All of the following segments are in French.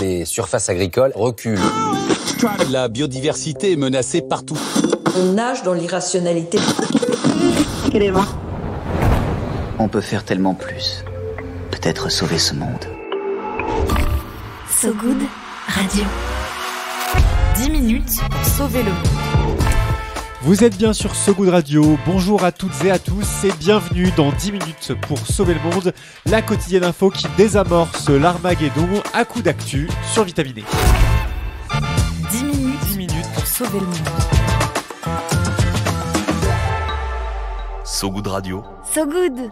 Les surfaces agricoles reculent. La biodiversité est menacée partout. On nage dans l'irrationalité. On peut faire tellement plus. Peut-être sauver ce monde. So Good Radio. 10 minutes pour sauver le monde. Vous êtes bien sur So Good Radio. Bonjour à toutes et à tous et bienvenue dans 10 minutes pour sauver le monde, la quotidienne info qui désamorce l'Armageddon à coup d'actu sur Vitaminé. 10 minutes, 10 minutes pour sauver le monde. So Good Radio. So Good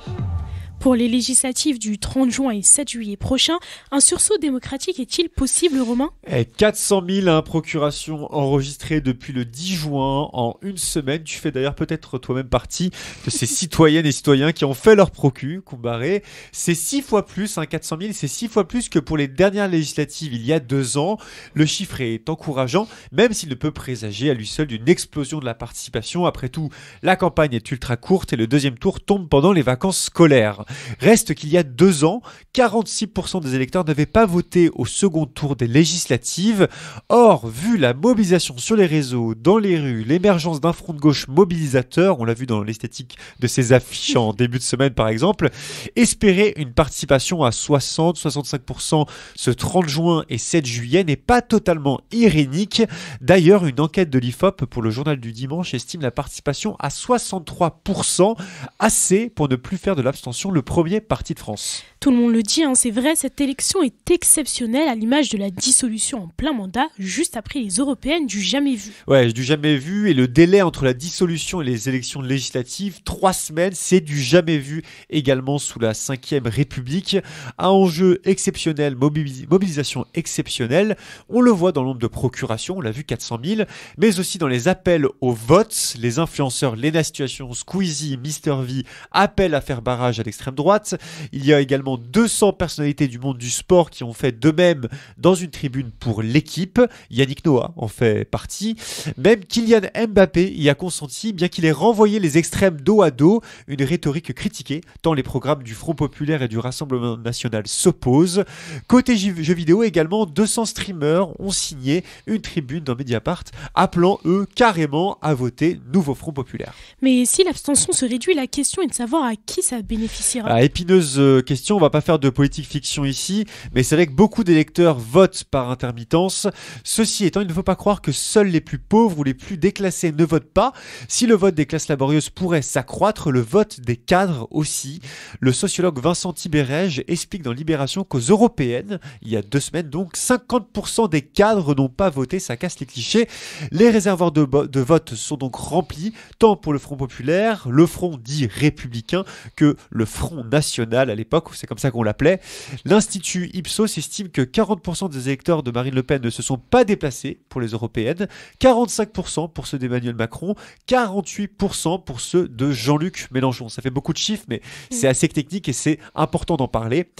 Pour les législatives du 30 juin et 7 juillet prochain, un sursaut démocratique est-il possible, Romain? Et 400 000 procurations enregistrées depuis le 10 juin en une semaine. Tu fais d'ailleurs peut-être toi-même partie de ces citoyennes et citoyens qui ont fait leur procu, comparé. C'est six fois plus, hein, 400 000, c'est six fois plus que pour les dernières législatives il y a deux ans. Le chiffre est encourageant, même s'il ne peut présager à lui seul d'une explosion de la participation. Après tout, la campagne est ultra courte et le deuxième tour tombe pendant les vacances scolaires. Reste qu'il y a deux ans, 46% des électeurs n'avaient pas voté au second tour des législatives. Or, vu la mobilisation sur les réseaux, dans les rues, l'émergence d'un front de gauche mobilisateur, on l'a vu dans l'esthétique de ces affiches en début de semaine par exemple, espérer une participation à 60-65% ce 30 juin et 7 juillet n'est pas totalement irénique. D'ailleurs, une enquête de l'IFOP pour le journal du dimanche estime la participation à 63%, assez pour ne plus faire de l'abstention le premier parti de France. Tout le monde le dit, hein, c'est vrai, cette élection est exceptionnelle à l'image de la dissolution en plein mandat, juste après les européennes du jamais vu. Ouais, du jamais vu, et le délai entre la dissolution et les élections législatives, trois semaines, c'est du jamais vu également sous la 5ème République. Un enjeu exceptionnel, mobilis- mobilisation exceptionnelle, on le voit dans le nombre de procurations, on l'a vu 400 000, mais aussi dans les appels au vote, les influenceurs Lena Situation, Squeezie, Mister V appellent à faire barrage à l'extrême droite. Il y a également 200 personnalités du monde du sport qui ont fait de même dans une tribune pour l'équipe. Yannick Noah en fait partie. Même Kylian Mbappé y a consenti, bien qu'il ait renvoyé les extrêmes dos à dos, une rhétorique critiquée, tant les programmes du Front Populaire et du Rassemblement National s'opposent. Côté jeux vidéo également, 200 streamers ont signé une tribune dans Mediapart, appelant eux carrément à voter nouveau Front Populaire. Mais si l'abstention se réduit, la question est de savoir à qui ça bénéficiera. Ah, épineuse euh, question, on va pas faire de politique fiction ici, mais c'est vrai que beaucoup d'électeurs votent par intermittence. Ceci étant, il ne faut pas croire que seuls les plus pauvres ou les plus déclassés ne votent pas. Si le vote des classes laborieuses pourrait s'accroître, le vote des cadres aussi. Le sociologue Vincent Tibérège explique dans Libération qu'aux européennes, il y a deux semaines donc, 50% des cadres n'ont pas voté, ça casse les clichés. Les réservoirs de, de vote sont donc remplis, tant pour le Front Populaire, le Front dit républicain, que le Front National à l'époque, c'est comme ça qu'on l'appelait. L'Institut Ipsos estime que 40% des électeurs de Marine Le Pen ne se sont pas déplacés pour les européennes, 45% pour ceux d'Emmanuel Macron, 48% pour ceux de Jean-Luc Mélenchon. Ça fait beaucoup de chiffres, mais c'est assez technique et c'est important d'en parler.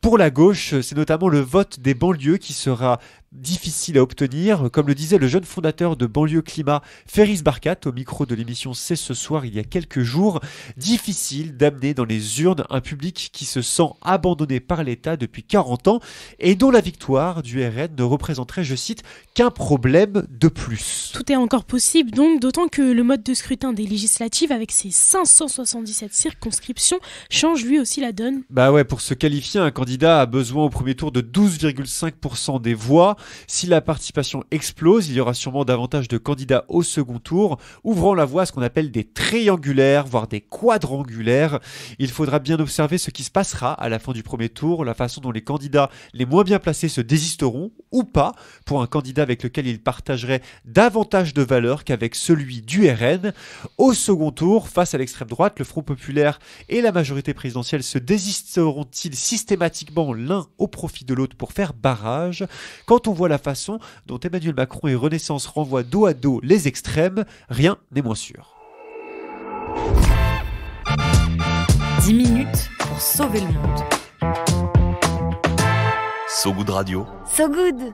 Pour la gauche, c'est notamment le vote des banlieues qui sera difficile à obtenir. Comme le disait le jeune fondateur de Banlieue Climat, Ferris Barkat, au micro de l'émission C'est ce soir il y a quelques jours, difficile d'amener dans les urnes un public qui se sent abandonné par l'État depuis 40 ans et dont la victoire du RN ne représenterait, je cite, qu'un problème de plus. Tout est encore possible donc, d'autant que le mode de scrutin des législatives avec ses 577 circonscriptions change lui aussi la donne. Bah ouais, pour se qualifier, un candidat a besoin au premier tour de 12,5% des voix. Si la participation explose, il y aura sûrement davantage de candidats au second tour, ouvrant la voie à ce qu'on appelle des triangulaires, voire des quadrangulaires. Il faudra bien observer ce qui se passera à la fin du premier tour, la façon dont les candidats les moins bien placés se désisteront ou pas pour un candidat avec lequel ils partageraient davantage de valeurs qu'avec celui du RN. Au second tour, face à l'extrême droite, le Front populaire et la majorité présidentielle se désisteront-ils systématiquement l'un au profit de l'autre pour faire barrage? On voit la façon dont Emmanuel Macron et Renaissance renvoient dos à dos les extrêmes, rien n'est moins sûr. 10 minutes pour sauver le monde. So Good Radio. So Good